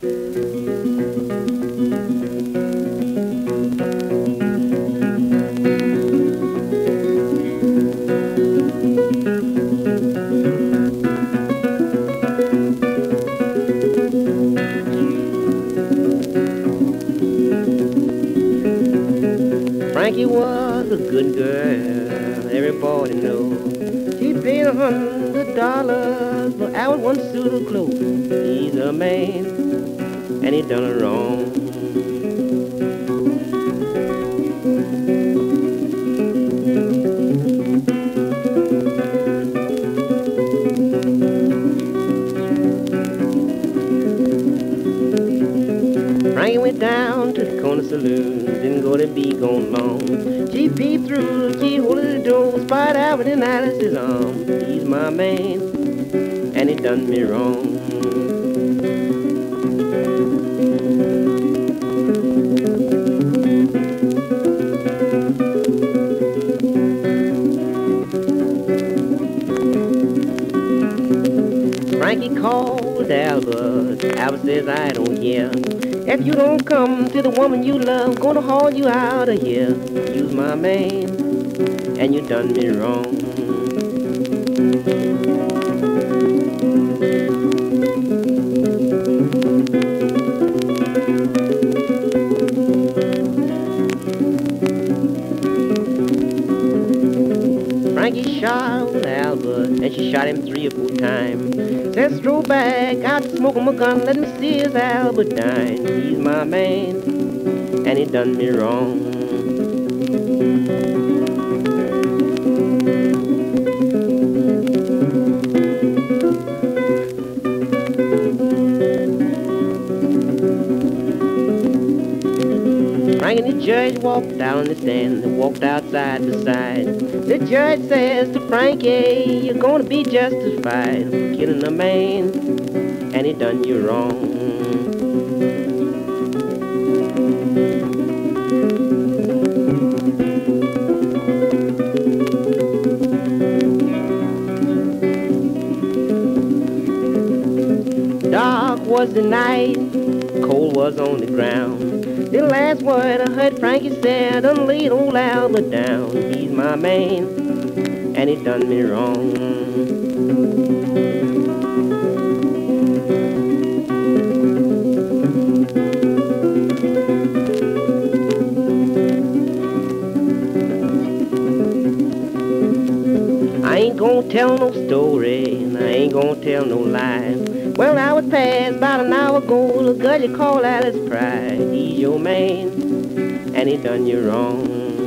Frankie was a good girl, everybody knows. She paid a hundred dollars for our one suit of clothes. He's a man, and he done it wrong. Frankie went down to the corner saloon, didn't go to be gone long. She peeped through the keyhole of the door, spied out in Alice's arm. He's my man, and he done me wrong. Frankie called Albert. Albert says, I don't care. If you don't come to the woman you love, gonna haul you out of here. You's my man, and you done me wrong. Frankie shot Albert, and she shot him three or four times. Says, throw back, out smoking my gun, let him see his Albert dying. He's my man, and he done me wrong. Frank and the judge walked down the stand, they walked outside the side. The judge says to Frankie, you're gonna be justified for killing a man, and he done you wrong. Dark was the night, cold was on the ground. The last word I heard Frankie said, laid old Albert down. He's my man, and he done me wrong. I ain't gonna tell no story, and I ain't gonna tell no lie. Well, I was past about an hour ago, the girl you call Alice Fry. He's your man, and he done you wrong.